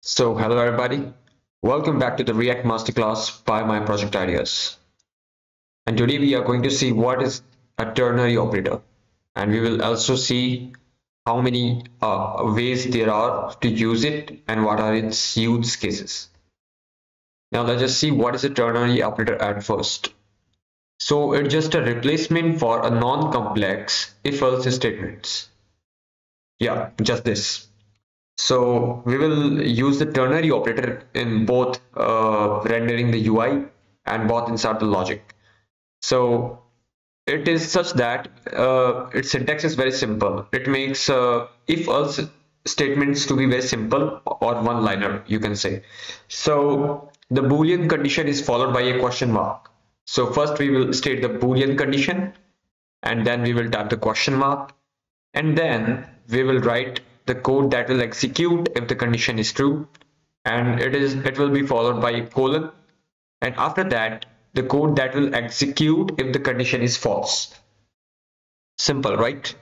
So hello everybody, welcome back to the React Masterclass by My Project Ideas. And today we are going to see what is a ternary operator and we will also see how many uh, ways there are to use it and what are its use cases. Now let's just see what is a ternary operator at first. So it's just a replacement for a non-complex if-else statements. Yeah, just this. So we will use the ternary operator in both uh, rendering the UI and both inside the logic. So it is such that uh, its syntax is very simple. It makes uh, if else statements to be very simple or one liner you can say. So the boolean condition is followed by a question mark. So first we will state the boolean condition and then we will type the question mark and then we will write the code that will execute if the condition is true and it is it will be followed by a colon and after that the code that will execute if the condition is false. Simple, right?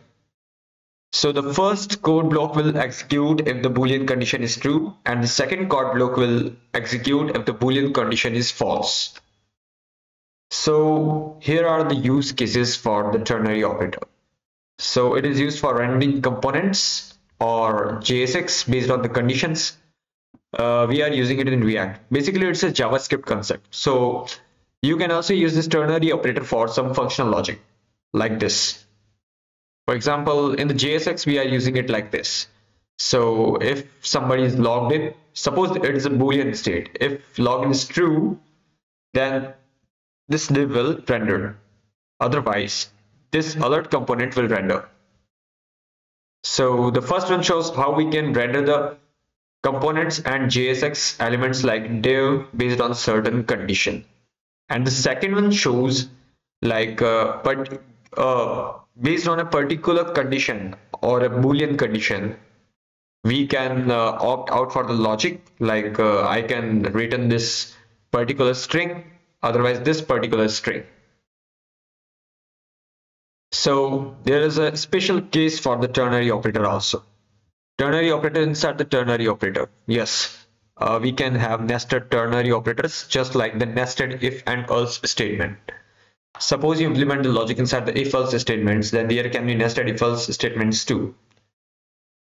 So the first code block will execute if the boolean condition is true and the second code block will execute if the boolean condition is false. So here are the use cases for the ternary operator. So it is used for rendering components or JSX based on the conditions. Uh, we are using it in React. Basically, it's a JavaScript concept. So you can also use this ternary operator for some functional logic like this. For example, in the JSX, we are using it like this. So if somebody is logged in, suppose it is a Boolean state. If login is true, then this div will render. Otherwise, this alert component will render. So the first one shows how we can render the components and JSX elements like div based on certain condition and the second one shows like uh, but uh, based on a particular condition or a boolean condition we can uh, opt out for the logic like uh, I can return this particular string otherwise this particular string so there is a special case for the ternary operator also ternary operator inside the ternary operator yes uh, we can have nested ternary operators just like the nested if and else statement. Suppose you implement the logic inside the if else statements, then there can be nested if else statements too.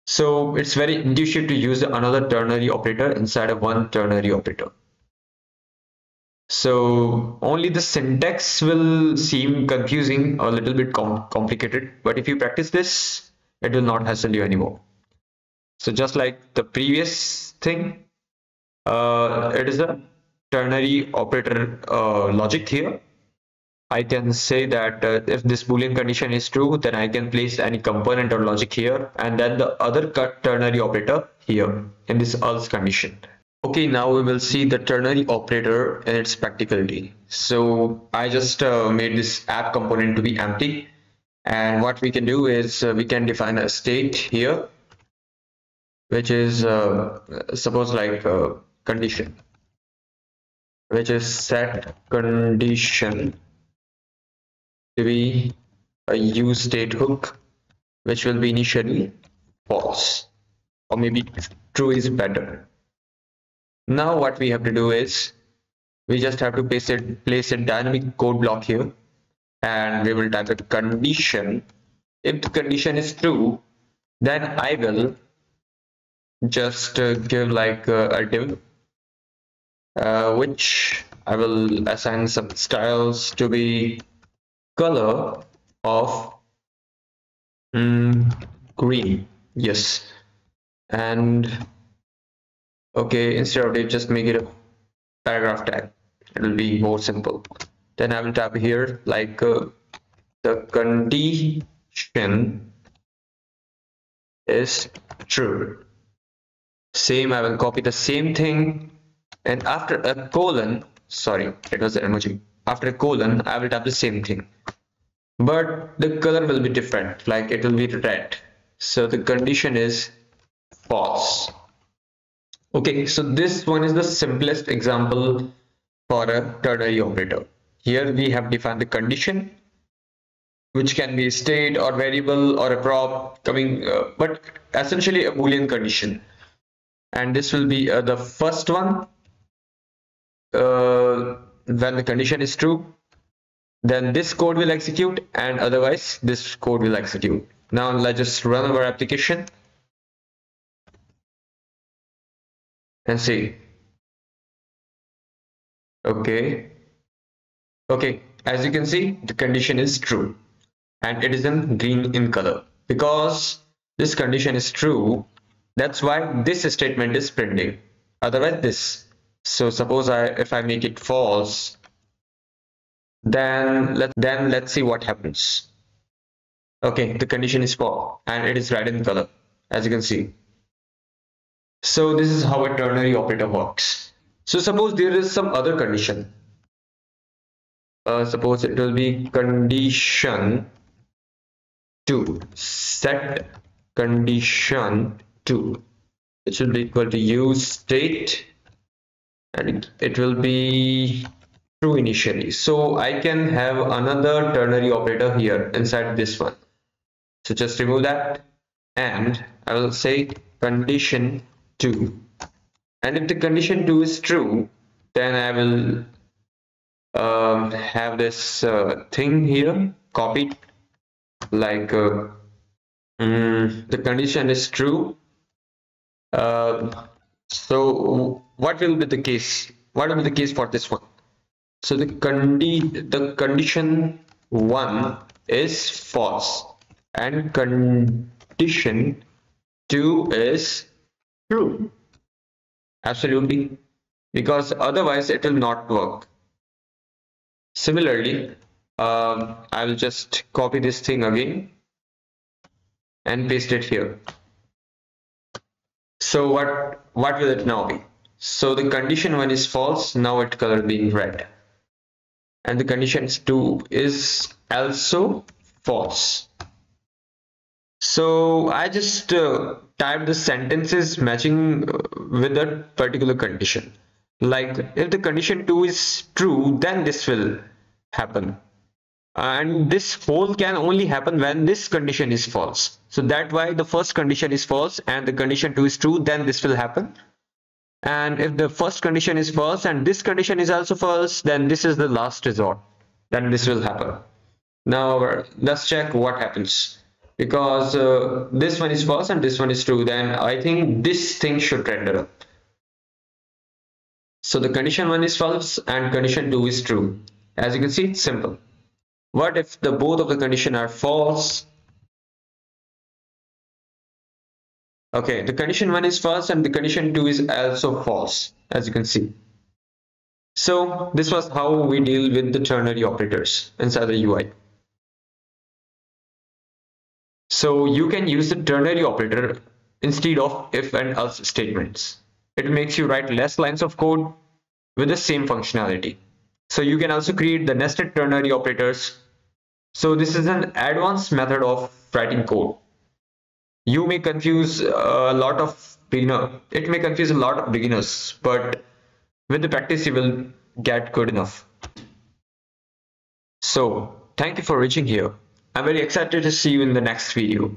So it's very intuitive to use another ternary operator inside of one ternary operator. So only the syntax will seem confusing, a little bit com complicated, but if you practice this, it will not hassle you anymore. So just like the previous thing, uh, it is a ternary operator uh, logic here. I can say that uh, if this boolean condition is true, then I can place any component or logic here and then the other cut ternary operator here in this else condition. Okay, now we will see the ternary operator and its practicality. So I just uh, made this app component to be empty. And what we can do is uh, we can define a state here, which is uh, suppose like condition which is set condition to be a use state hook which will be initially false or maybe true is better now what we have to do is we just have to place it place a dynamic code block here. And we will type a condition. If the condition is true then i will just uh, give like uh, a div uh, which I will assign some styles to be color of mm, green. Yes. And okay instead of it just make it a paragraph tag. It will be more simple. Then I will type here like uh, the condition is true. Same I will copy the same thing and after a colon sorry it was an emoji. After a colon I will type the same thing. But the color will be different like it will be red. So the condition is false okay so this one is the simplest example for a ternary operator. Here we have defined the condition which can be a state or variable or a prop coming uh, but essentially a boolean condition. And this will be uh, the first one uh, when the condition is true then this code will execute and otherwise this code will execute. Now let's just run our application and see. Okay. Okay. As you can see the condition is true. And it is in green in color. Because this condition is true that's why this statement is printing otherwise this. So suppose I if I make it false then let then let's see what happens. Okay. The condition is false. And it is red in color as you can see so this is how a ternary operator works. So suppose there is some other condition. Uh, suppose it will be condition 2 set condition 2 it should be equal to use state and it will be true initially. So i can have another ternary operator here inside this one. So just remove that and i will say condition 2 and if the condition 2 is true then i will um, have this uh, thing here copied. Like uh, mm, the condition is true. Uh, so what will be the case? What will be the case for this one? So the condi the condition one is false and condition two is true. Absolutely. Because otherwise it will not work. Similarly um, I will just copy this thing again and paste it here. So what what will it now be? So the condition one is false now it color being red. And the condition two is also false so I just uh, type the sentences matching uh, with that particular condition. Like if the condition 2 is true then this will happen. And this whole can only happen when this condition is false. So that why the first condition is false and the condition 2 is true then this will happen. And if the first condition is false and this condition is also false then this is the last resort. Then this will happen. Now let's check what happens because uh, this one is false and this one is true then I think this thing should render up. So the condition 1 is false and condition 2 is true. As you can see it's simple. What if the both of the condition are false? Okay the condition 1 is false and the condition 2 is also false as you can see. So this was how we deal with the ternary operators inside the UI so you can use the ternary operator instead of if and else statements it makes you write less lines of code with the same functionality so you can also create the nested ternary operators so this is an advanced method of writing code. You may confuse a lot of beginner. It may confuse a lot of beginners, but with the practice you will get good enough. So thank you for reaching here. I'm very excited to see you in the next video.